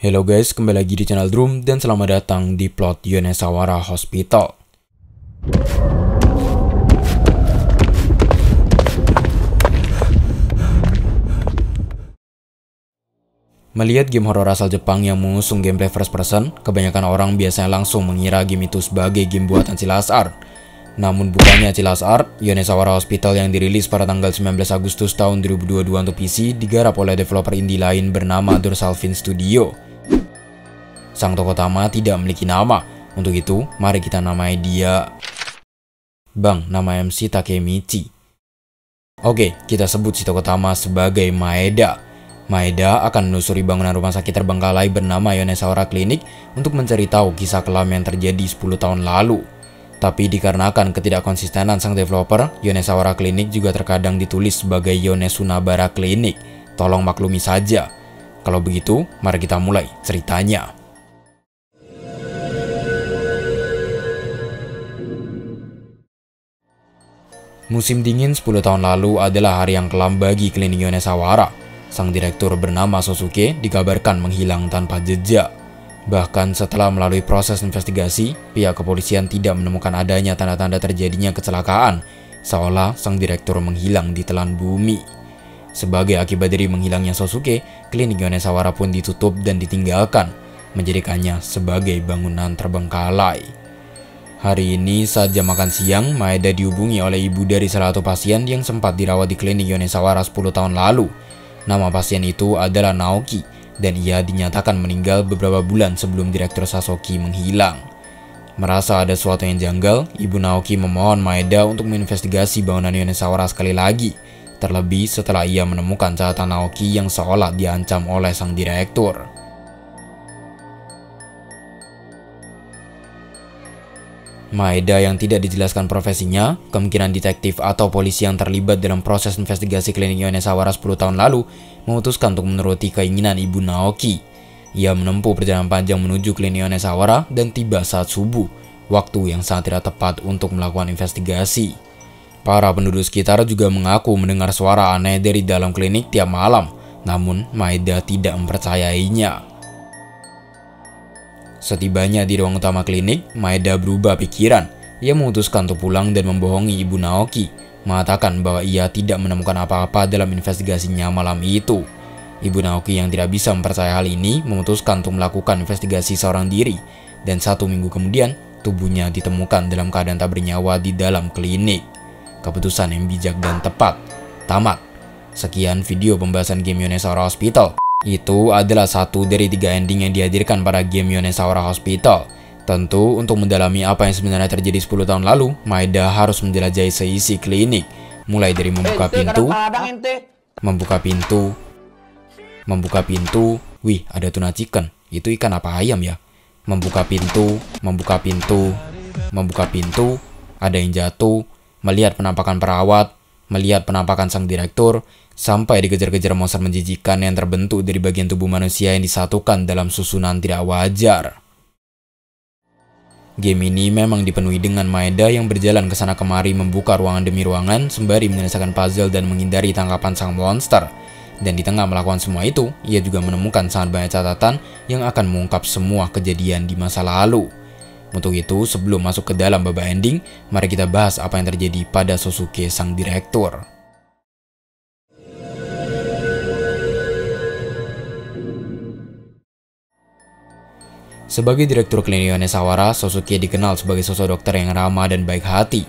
Hello guys, kembali lagi di channel Drum dan selamat datang di plot Yonesawara Hospital. Melihat game horror asal Jepang yang mengusung gameplay first person, kebanyakan orang biasanya langsung mengira game itu sebagai game buatan Cilas Art. Namun bukannya Cilas Art, Yonesawara Hospital yang dirilis pada tanggal 19 Agustus tahun 2022 untuk PC digarap oleh developer indie lain bernama Dorsalvin Studio. Sang tokoh utama tidak memiliki nama, untuk itu mari kita namai dia Bang, nama MC Takemichi. Oke, kita sebut si tokoh utama sebagai Maeda. Maeda akan menelusuri bangunan rumah sakit terbengkalai bernama Yonesaura Clinic untuk mencari tahu kisah kelam yang terjadi 10 tahun lalu. Tapi dikarenakan ketidakkonsistenan sang developer, Yonesaura Clinic juga terkadang ditulis sebagai Yonesunabara Clinic. Tolong maklumi saja. Kalau begitu, mari kita mulai ceritanya. Musim dingin 10 tahun lalu adalah hari yang kelam bagi klinik Yonesawara. Sang direktur bernama Sosuke dikabarkan menghilang tanpa jejak. Bahkan setelah melalui proses investigasi, pihak kepolisian tidak menemukan adanya tanda-tanda terjadinya kecelakaan, seolah sang direktur menghilang di telan bumi. Sebagai akibat dari menghilangnya Sosuke, klinik Yonesawara pun ditutup dan ditinggalkan, menjadikannya sebagai bangunan terbengkalai. Hari ini saat jam makan siang, Maeda dihubungi oleh ibu dari salah satu pasien yang sempat dirawat di klinik Yonesawara 10 tahun lalu. Nama pasien itu adalah Naoki dan ia dinyatakan meninggal beberapa bulan sebelum Direktur Sasoki menghilang. Merasa ada sesuatu yang janggal, Ibu Naoki memohon Maeda untuk menginvestigasi bangunan Yonesawara sekali lagi, terlebih setelah ia menemukan catatan Naoki yang seolah diancam oleh sang direktur. Maeda yang tidak dijelaskan profesinya, kemungkinan detektif atau polisi yang terlibat dalam proses investigasi klinik Yonesawara 10 tahun lalu, memutuskan untuk menuruti keinginan ibu Naoki. Ia menempuh perjalanan panjang menuju klinik Yonesawara dan tiba saat subuh, waktu yang sangat tidak tepat untuk melakukan investigasi. Para penduduk sekitar juga mengaku mendengar suara aneh dari dalam klinik tiap malam, namun Maeda tidak mempercayainya. Setibanya di ruang utama klinik, Maeda berubah pikiran. Ia memutuskan untuk pulang dan membohongi ibu Naoki, mengatakan bahwa ia tidak menemukan apa-apa dalam investigasinya malam itu. Ibu Naoki yang tidak bisa mempercayai hal ini memutuskan untuk melakukan investigasi seorang diri, dan satu minggu kemudian tubuhnya ditemukan dalam keadaan tak bernyawa di dalam klinik. Keputusan yang bijak dan tepat. Tamat. Sekian video pembahasan game Yonesaura Hospital. Itu adalah satu dari tiga ending yang dihadirkan pada game Yonesaura Hospital. Tentu, untuk mendalami apa yang sebenarnya terjadi 10 tahun lalu, Maeda harus menjelajahi seisi klinik. Mulai dari membuka pintu, membuka pintu, membuka pintu. Wih, ada tuna chicken. Itu ikan apa ayam ya? Membuka pintu, membuka pintu, membuka pintu, ada yang jatuh, melihat penampakan perawat, melihat penampakan sang direktur, sampai dikejar-kejar monster menjijikan yang terbentuk dari bagian tubuh manusia yang disatukan dalam susunan tidak wajar. Game ini memang dipenuhi dengan Maeda yang berjalan ke sana kemari membuka ruangan demi ruangan sembari menyelesaikan puzzle dan menghindari tangkapan sang monster. Dan di tengah melakukan semua itu, ia juga menemukan sangat banyak catatan yang akan mengungkap semua kejadian di masa lalu. Untuk itu, sebelum masuk ke dalam babak ending, mari kita bahas apa yang terjadi pada Sosuke sang direktur. Sebagai direktur klinik Yonesawara, Sosuke dikenal sebagai sosok dokter yang ramah dan baik hati.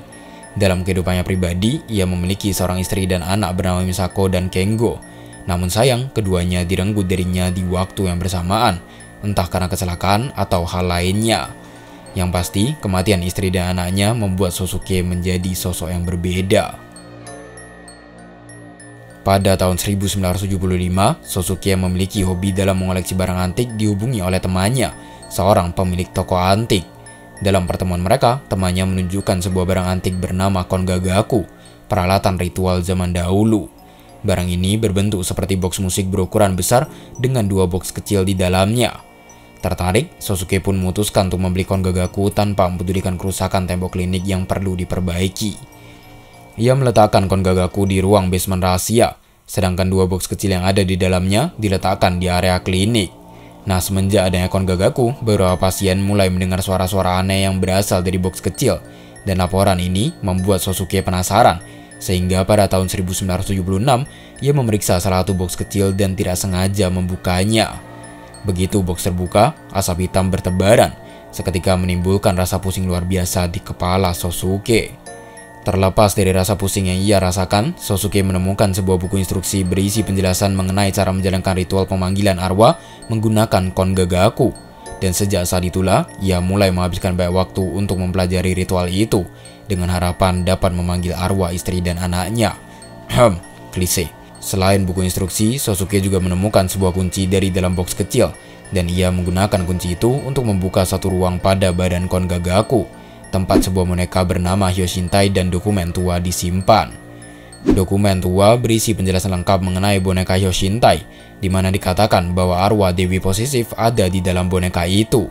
Dalam kehidupannya pribadi, ia memiliki seorang istri dan anak bernama Misako dan Kengo. Namun sayang, keduanya direnggut darinya di waktu yang bersamaan, entah karena kecelakaan atau hal lainnya. Yang pasti, kematian istri dan anaknya membuat Sosuke menjadi sosok yang berbeda. Pada tahun 1975, Sosuke yang memiliki hobi dalam mengoleksi barang antik dihubungi oleh temannya seorang pemilik toko antik. Dalam pertemuan mereka, temannya menunjukkan sebuah barang antik bernama Kongagaku, peralatan ritual zaman dahulu. Barang ini berbentuk seperti box musik berukuran besar dengan dua box kecil di dalamnya. Tertarik, Sosuke pun memutuskan untuk membeli Kongagaku tanpa mempedulikan kerusakan tembok klinik yang perlu diperbaiki. Ia meletakkan Kongagaku di ruang basement rahasia, sedangkan dua box kecil yang ada di dalamnya diletakkan di area klinik. Nah, semenjak adanya Kongagaku, beberapa pasien mulai mendengar suara-suara aneh yang berasal dari box kecil, dan laporan ini membuat Sosuke penasaran, sehingga pada tahun 1976, ia memeriksa salah satu box kecil dan tidak sengaja membukanya. Begitu box terbuka, asap hitam bertebaran, seketika menimbulkan rasa pusing luar biasa di kepala Sosuke. Terlepas dari rasa pusing yang ia rasakan, Sosuke menemukan sebuah buku instruksi berisi penjelasan mengenai cara menjalankan ritual pemanggilan arwah menggunakan Kongagaku. Dan sejak saat itulah, ia mulai menghabiskan banyak waktu untuk mempelajari ritual itu, dengan harapan dapat memanggil arwah istri dan anaknya. Hmm, klise. Selain buku instruksi, Sosuke juga menemukan sebuah kunci dari dalam box kecil, dan ia menggunakan kunci itu untuk membuka satu ruang pada badan Kongagaku tempat sebuah boneka bernama Hyoshintai dan dokumen tua disimpan. Dokumen tua berisi penjelasan lengkap mengenai boneka Hyoshintai, di mana dikatakan bahwa arwah Dewi Posisif ada di dalam boneka itu.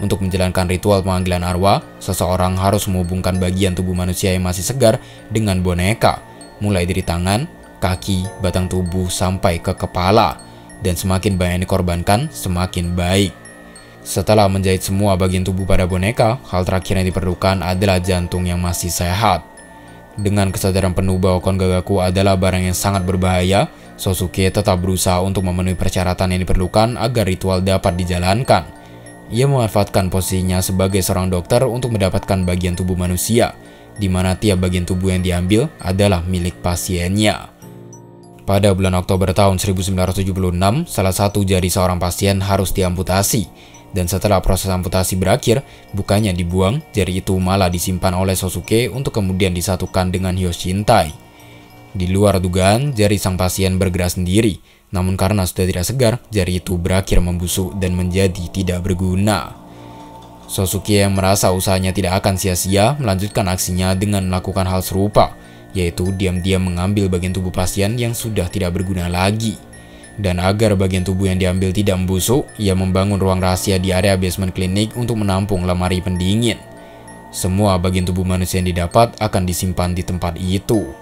Untuk menjalankan ritual pemanggilan arwah, seseorang harus menghubungkan bagian tubuh manusia yang masih segar dengan boneka, mulai dari tangan, kaki, batang tubuh, sampai ke kepala. Dan semakin banyak yang dikorbankan, semakin baik. Setelah menjahit semua bagian tubuh pada boneka, hal terakhir yang diperlukan adalah jantung yang masih sehat. Dengan kesadaran penuh bahwa Kongagaku adalah barang yang sangat berbahaya, Sosuke tetap berusaha untuk memenuhi persyaratan yang diperlukan agar ritual dapat dijalankan. Ia memanfaatkan posisinya sebagai seorang dokter untuk mendapatkan bagian tubuh manusia, di mana tiap bagian tubuh yang diambil adalah milik pasiennya. Pada bulan Oktober tahun 1976, salah satu jari seorang pasien harus diamputasi, dan setelah proses amputasi berakhir, bukannya dibuang, jari itu malah disimpan oleh Sosuke untuk kemudian disatukan dengan Hyoshintai. Di luar dugaan, jari sang pasien bergerak sendiri, namun karena sudah tidak segar, jari itu berakhir membusuk dan menjadi tidak berguna. Sosuke yang merasa usahanya tidak akan sia-sia melanjutkan aksinya dengan melakukan hal serupa, yaitu diam-diam mengambil bagian tubuh pasien yang sudah tidak berguna lagi. Dan agar bagian tubuh yang diambil tidak membusuk, ia membangun ruang rahasia di area basement klinik untuk menampung lemari pendingin. Semua bagian tubuh manusia yang didapat akan disimpan di tempat itu.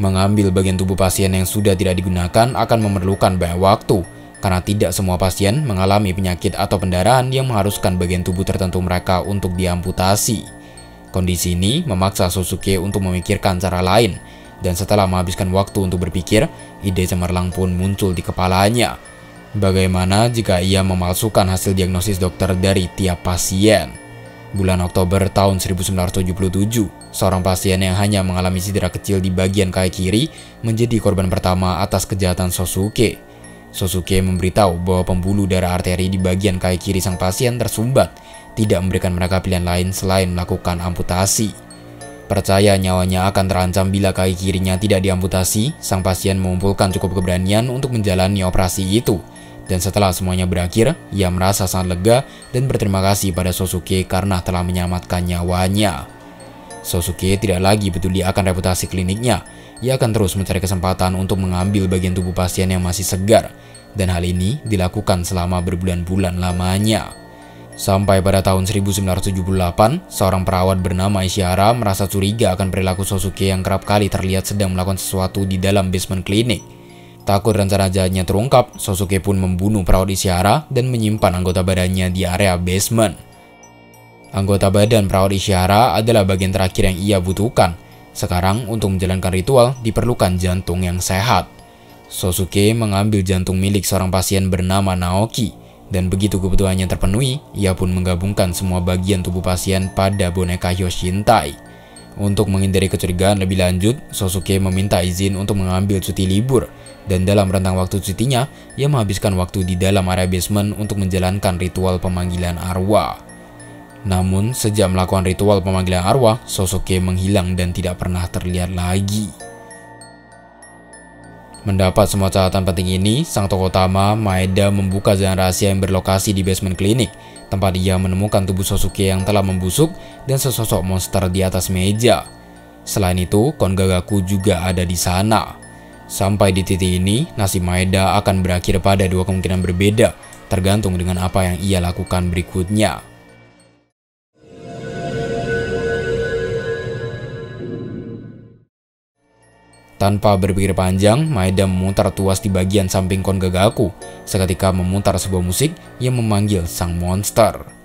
Mengambil bagian tubuh pasien yang sudah tidak digunakan akan memerlukan banyak waktu, karena tidak semua pasien mengalami penyakit atau pendarahan yang mengharuskan bagian tubuh tertentu mereka untuk diamputasi. Kondisi ini memaksa Sosuke untuk memikirkan cara lain, dan setelah menghabiskan waktu untuk berpikir, ide cemerlang pun muncul di kepalanya. Bagaimana jika ia memalsukan hasil diagnosis dokter dari tiap pasien? Bulan Oktober tahun 1977, seorang pasien yang hanya mengalami cedera kecil di bagian kaki kiri menjadi korban pertama atas kejahatan Sosuke. Sosuke memberitahu bahwa pembuluh darah arteri di bagian kaki kiri sang pasien tersumbat, tidak memberikan mereka pilihan lain selain melakukan amputasi. Percaya nyawanya akan terancam bila kaki kirinya tidak diamputasi, sang pasien mengumpulkan cukup keberanian untuk menjalani operasi itu. Dan setelah semuanya berakhir, ia merasa sangat lega dan berterima kasih pada Sosuke karena telah menyelamatkan nyawanya. Sosuke tidak lagi peduli akan reputasi kliniknya. Ia akan terus mencari kesempatan untuk mengambil bagian tubuh pasien yang masih segar. Dan hal ini dilakukan selama berbulan-bulan lamanya. Sampai pada tahun 1978, seorang perawat bernama Ishihara merasa curiga akan perilaku Sosuke yang kerap kali terlihat sedang melakukan sesuatu di dalam basement klinik. Takut rencana jahatnya terungkap, Sosuke pun membunuh perawat Ishihara dan menyimpan anggota badannya di area basement. Anggota badan perawat Ishihara adalah bagian terakhir yang ia butuhkan. Sekarang untuk menjalankan ritual diperlukan jantung yang sehat. Sosuke mengambil jantung milik seorang pasien bernama Naoki dan begitu kebutuhannya terpenuhi, ia pun menggabungkan semua bagian tubuh pasien pada boneka Hyoshintai. Untuk menghindari kecurigaan lebih lanjut, Sosuke meminta izin untuk mengambil cuti libur, dan dalam rentang waktu cutinya, ia menghabiskan waktu di dalam area basement untuk menjalankan ritual pemanggilan arwah. Namun, sejak melakukan ritual pemanggilan arwah, Sosuke menghilang dan tidak pernah terlihat lagi. Mendapat semua catatan penting ini, sang tokoh utama, Maeda membuka jalan rahasia yang berlokasi di basement klinik, tempat dia menemukan tubuh Sosuke yang telah membusuk dan sesosok monster di atas meja. Selain itu, Kongagaku juga ada di sana. Sampai di titik ini, nasib Maeda akan berakhir pada dua kemungkinan berbeda, tergantung dengan apa yang ia lakukan berikutnya. Tanpa berpikir panjang, Maeda memutar tuas di bagian samping Kongagaku, seketika memutar sebuah musik yang memanggil sang monster.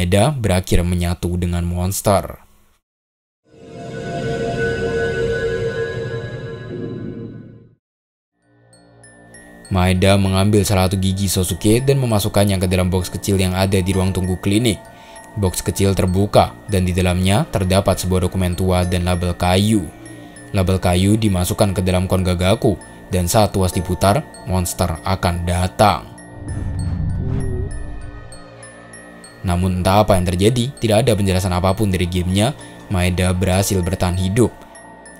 Maeda berakhir menyatu dengan monster. Maeda mengambil salah satu gigi Sosuke dan memasukkannya ke dalam box kecil yang ada di ruang tunggu klinik. Box kecil terbuka dan di dalamnya terdapat sebuah dokumen tua dan label kayu. Label kayu dimasukkan ke dalam kongagaku dan saat tuas diputar, monster akan datang. Namun entah apa yang terjadi, tidak ada penjelasan apa pun dari gamenya, Maeda berhasil bertahan hidup.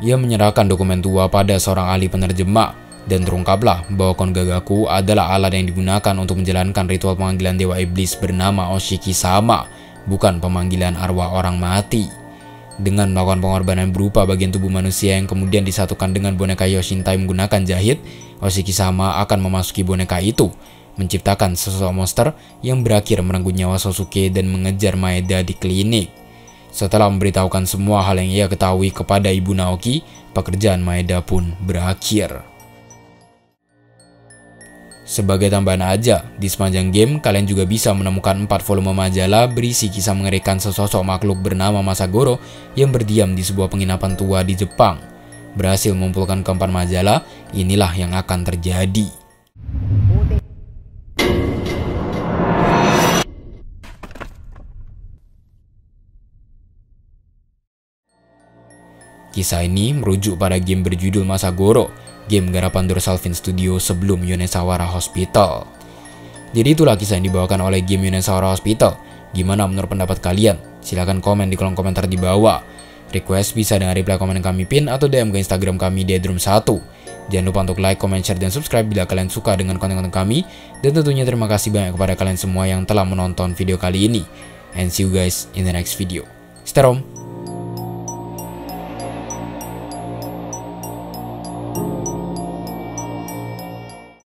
Ia menyerahkan dokumen tua pada seorang ahli penerjemah, dan terungkaplah bahwa Kongagaku adalah alat yang digunakan untuk menjalankan ritual pemanggilan Dewa Iblis bernama Oshiki Sama, bukan pemanggilan arwah orang mati. Dengan melakukan pengorbanan berupa bagian tubuh manusia yang kemudian disatukan dengan boneka Yoshintai menggunakan jahit, Oshiki Sama akan memasuki boneka itu, menciptakan sosok monster yang berakhir merenggut nyawa Sosuke dan mengejar Maeda di klinik. Setelah memberitahukan semua hal yang ia ketahui kepada Ibu Naoki, pekerjaan Maeda pun berakhir. Sebagai tambahan aja, di sepanjang game kalian juga bisa menemukan 4 volume majalah berisi kisah mengerikan sesosok makhluk bernama Masagoro yang berdiam di sebuah penginapan tua di Jepang. Berhasil mengumpulkan keempat majalah, inilah yang akan terjadi. Kisah ini merujuk pada game berjudul Masagoro, game garapan Dorsalvin Studio sebelum Yonesawara Hospital. Jadi itulah kisah yang dibawakan oleh game Yonesawara Hospital. Gimana menurut pendapat kalian? Silahkan komen di kolom komentar di bawah. Request bisa dengan reply komen kami pin atau DM ke Instagram kami di Headroom1. Jangan lupa untuk like, comment, share, dan subscribe bila kalian suka dengan konten-konten kami. Dan tentunya terima kasih banyak kepada kalian semua yang telah menonton video kali ini. And see you guys in the next video. Stay home.